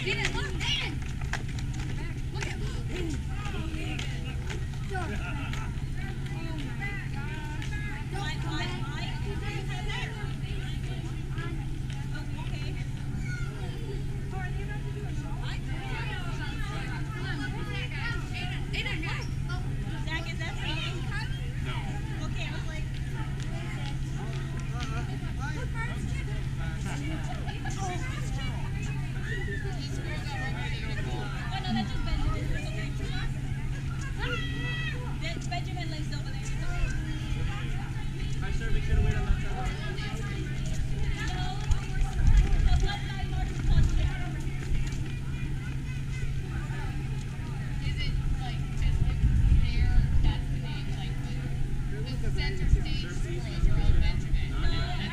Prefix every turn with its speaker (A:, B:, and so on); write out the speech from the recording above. A: Look at Aiden. Look at Aiden. Center Stage Squirrel Girl Benjamin.